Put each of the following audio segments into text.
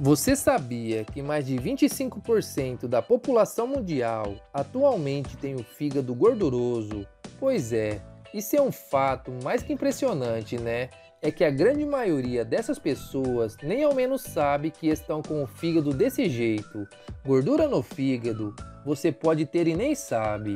Você sabia que mais de 25% da população mundial atualmente tem o fígado gorduroso? Pois é, isso é um fato mais que impressionante, né? É que a grande maioria dessas pessoas nem ao menos sabe que estão com o fígado desse jeito. Gordura no fígado você pode ter e nem sabe.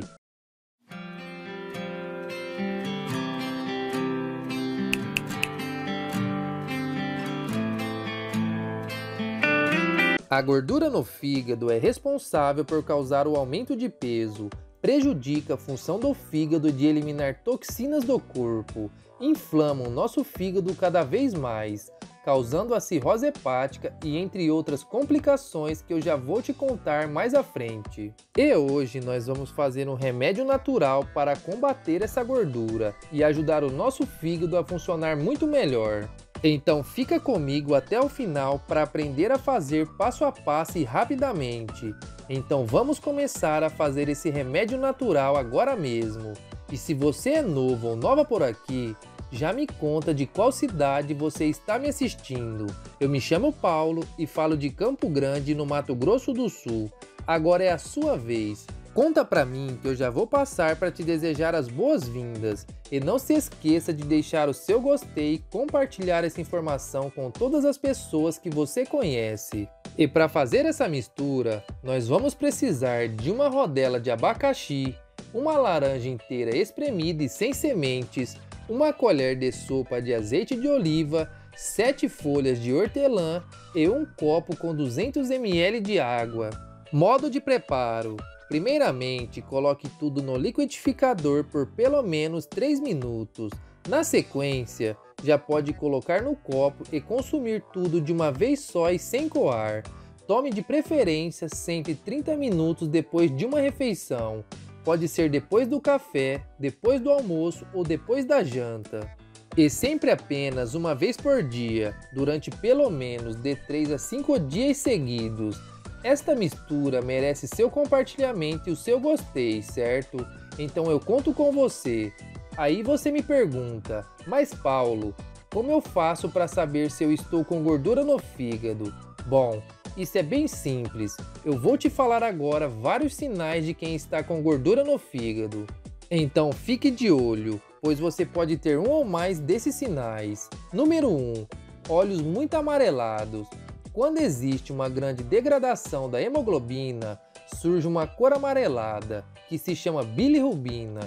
A gordura no fígado é responsável por causar o aumento de peso, prejudica a função do fígado de eliminar toxinas do corpo, inflama o nosso fígado cada vez mais, causando a cirrose hepática e entre outras complicações que eu já vou te contar mais à frente. E hoje nós vamos fazer um remédio natural para combater essa gordura e ajudar o nosso fígado a funcionar muito melhor. Então fica comigo até o final para aprender a fazer passo a passo e rapidamente. Então vamos começar a fazer esse remédio natural agora mesmo. E se você é novo ou nova por aqui, já me conta de qual cidade você está me assistindo. Eu me chamo Paulo e falo de Campo Grande, no Mato Grosso do Sul. Agora é a sua vez. Conta pra mim que eu já vou passar para te desejar as boas-vindas. E não se esqueça de deixar o seu gostei e compartilhar essa informação com todas as pessoas que você conhece. E para fazer essa mistura, nós vamos precisar de uma rodela de abacaxi, uma laranja inteira espremida e sem sementes, uma colher de sopa de azeite de oliva, 7 folhas de hortelã e um copo com 200 ml de água. Modo de preparo: Primeiramente, coloque tudo no liquidificador por pelo menos 3 minutos. Na sequência, já pode colocar no copo e consumir tudo de uma vez só e sem coar. Tome de preferência sempre 30 minutos depois de uma refeição. Pode ser depois do café, depois do almoço ou depois da janta. E sempre apenas uma vez por dia, durante pelo menos de 3 a 5 dias seguidos. Esta mistura merece seu compartilhamento e o seu gostei, certo? Então eu conto com você. Aí você me pergunta, mas Paulo, como eu faço para saber se eu estou com gordura no fígado? Bom, isso é bem simples. Eu vou te falar agora vários sinais de quem está com gordura no fígado. Então fique de olho, pois você pode ter um ou mais desses sinais. Número 1. Olhos muito amarelados. Quando existe uma grande degradação da hemoglobina, surge uma cor amarelada, que se chama bilirrubina.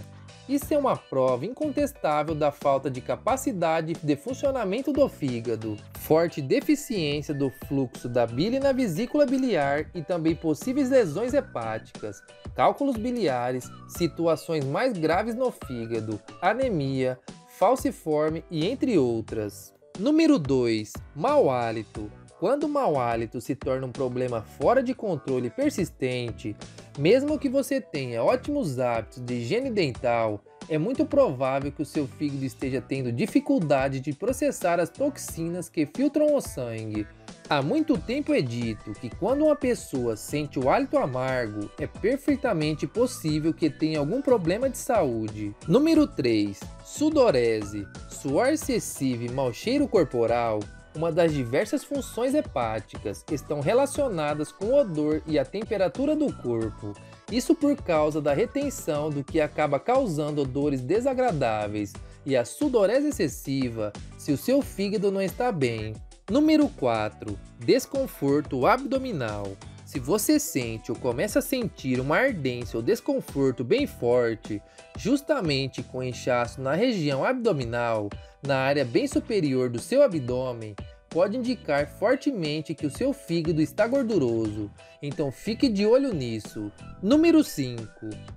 Isso é uma prova incontestável da falta de capacidade de funcionamento do fígado, forte deficiência do fluxo da bile na vesícula biliar e também possíveis lesões hepáticas, cálculos biliares, situações mais graves no fígado, anemia, falciforme e entre outras. Número 2. Mau hálito. Quando o mau hálito se torna um problema fora de controle persistente, mesmo que você tenha ótimos hábitos de higiene dental, é muito provável que o seu fígado esteja tendo dificuldade de processar as toxinas que filtram o sangue. Há muito tempo é dito que quando uma pessoa sente o hálito amargo, é perfeitamente possível que tenha algum problema de saúde. Número 3. Sudorese. Suor excessivo e mau cheiro corporal uma das diversas funções hepáticas estão relacionadas com o odor e a temperatura do corpo. Isso por causa da retenção do que acaba causando odores desagradáveis e a sudorese excessiva se o seu fígado não está bem. Número 4. Desconforto abdominal. Se você sente ou começa a sentir uma ardência ou desconforto bem forte, justamente com inchaço na região abdominal, na área bem superior do seu abdômen, pode indicar fortemente que o seu fígado está gorduroso, então fique de olho nisso. Número 5.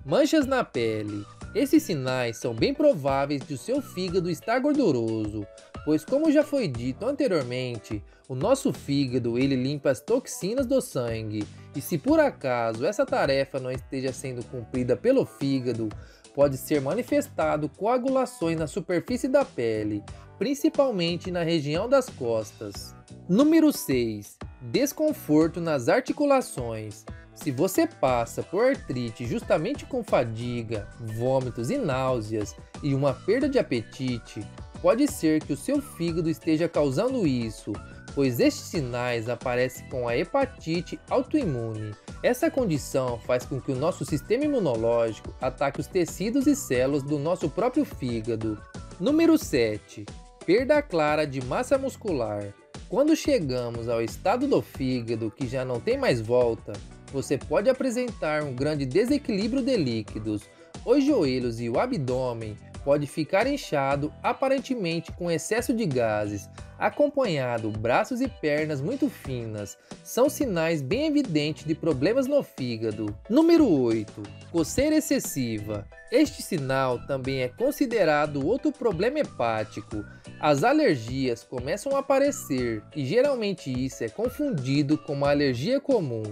Manchas na pele. Esses sinais são bem prováveis de o seu fígado estar gorduroso, pois como já foi dito anteriormente, o nosso fígado ele limpa as toxinas do sangue, e se por acaso essa tarefa não esteja sendo cumprida pelo fígado, pode ser manifestado coagulações na superfície da pele, principalmente na região das costas. Número 6. Desconforto nas articulações. Se você passa por artrite justamente com fadiga, vômitos e náuseas e uma perda de apetite, pode ser que o seu fígado esteja causando isso, pois estes sinais aparecem com a hepatite autoimune. Essa condição faz com que o nosso sistema imunológico ataque os tecidos e células do nosso próprio fígado. Número 7. Perda clara de massa muscular. Quando chegamos ao estado do fígado que já não tem mais volta, você pode apresentar um grande desequilíbrio de líquidos. Os joelhos e o abdômen pode ficar inchado aparentemente com excesso de gases, acompanhado braços e pernas muito finas, são sinais bem evidentes de problemas no fígado. Número 8. Coceira excessiva. Este sinal também é considerado outro problema hepático. As alergias começam a aparecer e geralmente isso é confundido com uma alergia comum,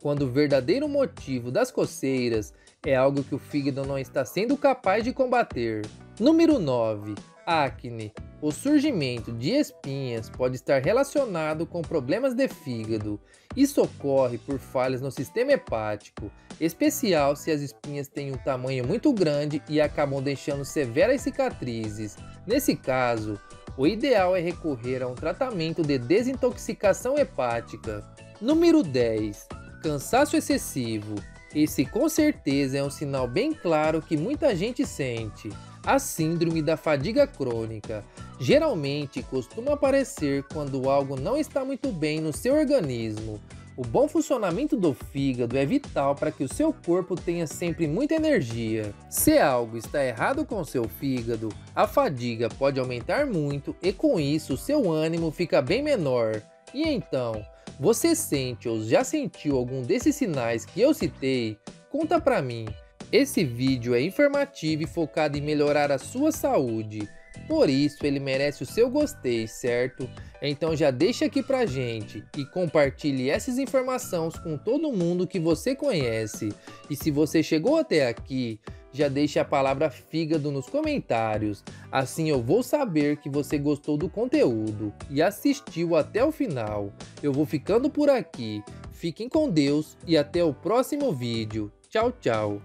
quando o verdadeiro motivo das coceiras é algo que o fígado não está sendo capaz de combater. Número 9. Acne. O surgimento de espinhas pode estar relacionado com problemas de fígado. Isso ocorre por falhas no sistema hepático, especial se as espinhas têm um tamanho muito grande e acabam deixando severas cicatrizes. Nesse caso, o ideal é recorrer a um tratamento de desintoxicação hepática. Número 10. Cansaço excessivo. Esse com certeza é um sinal bem claro que muita gente sente a síndrome da fadiga crônica. Geralmente costuma aparecer quando algo não está muito bem no seu organismo. O bom funcionamento do fígado é vital para que o seu corpo tenha sempre muita energia. Se algo está errado com seu fígado, a fadiga pode aumentar muito e com isso seu ânimo fica bem menor. E então, você sente ou já sentiu algum desses sinais que eu citei? Conta pra mim. Esse vídeo é informativo e focado em melhorar a sua saúde, por isso ele merece o seu gostei, certo? Então já deixa aqui pra gente e compartilhe essas informações com todo mundo que você conhece. E se você chegou até aqui, já deixe a palavra fígado nos comentários, assim eu vou saber que você gostou do conteúdo e assistiu até o final. Eu vou ficando por aqui, fiquem com Deus e até o próximo vídeo. Tchau, tchau!